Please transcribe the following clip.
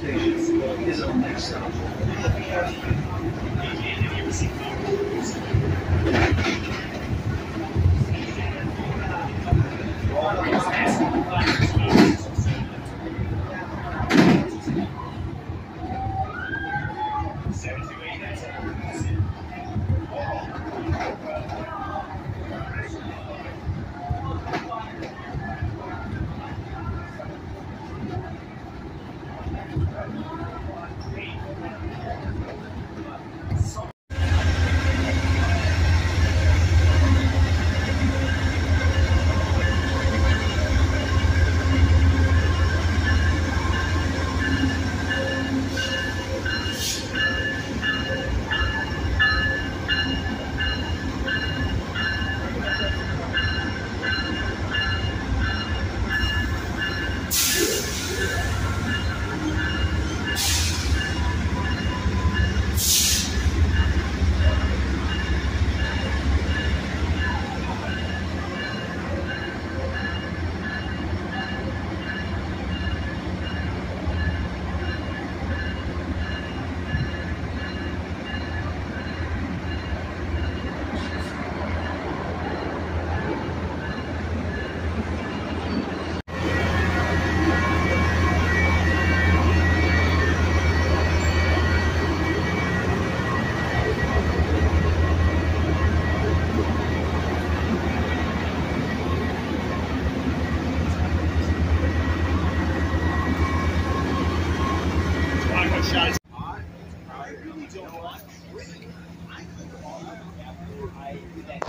station is our next stop. I really don't want to. I could all I do that